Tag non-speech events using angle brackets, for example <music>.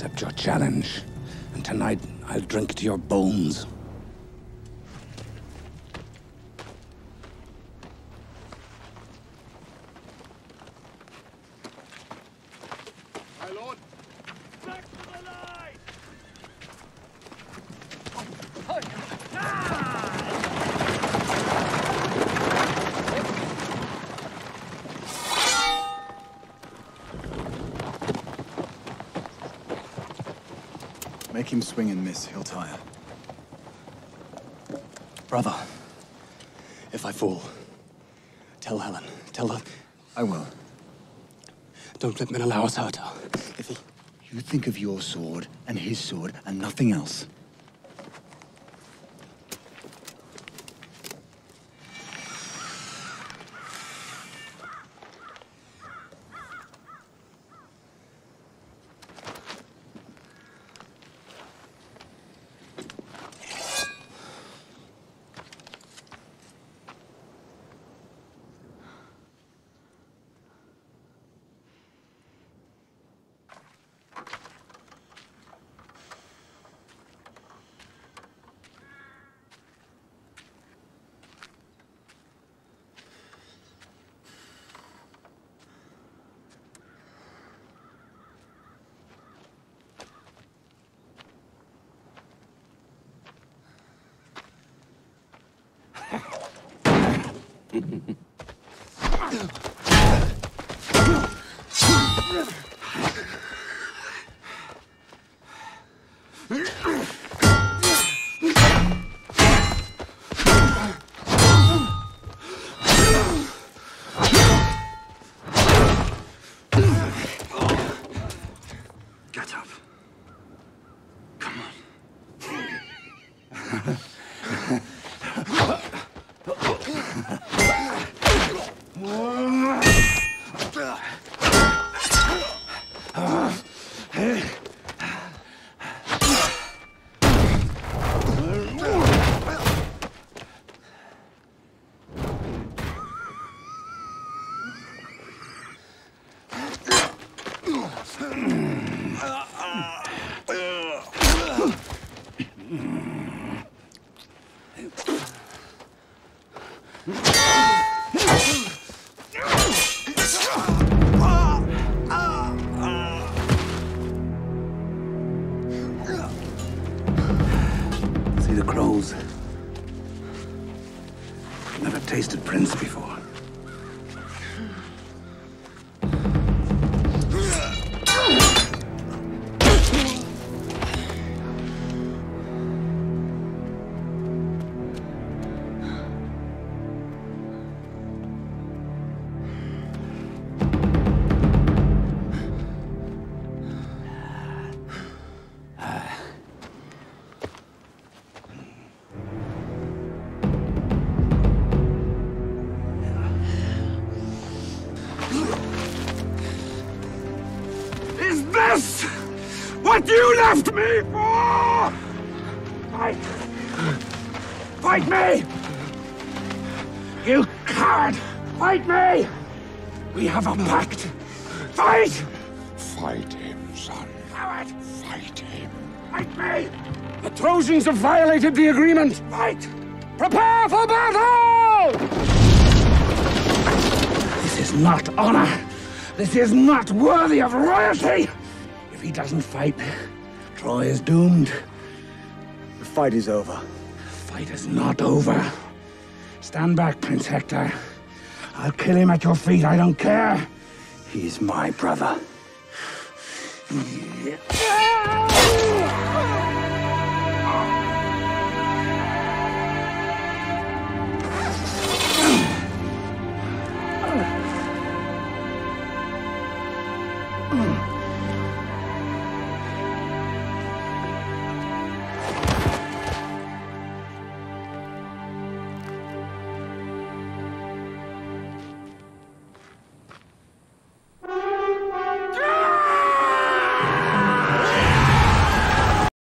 accept your challenge. And tonight, I'll drink to your bones. Make him swing and miss, he'll tire. Brother, if I fall, tell Helen. Tell her. I will. Don't let Menelaus hurt her. If he... You think of your sword and his sword and nothing else. Come on. <laughs> See Never tasted prince before. Is this what you left me for? Fight! Fight me! You coward! Fight me! We have a pact. Fight! Fight him, son. Coward! Fight him. Fight me! The Trojans have violated the agreement. Fight! Prepare for battle! This is not honor. This is not worthy of royalty. If he doesn't fight, Troy is doomed. The fight is over. The fight is not over. Stand back, Prince Hector. I'll kill him at your feet. I don't care. He's my brother.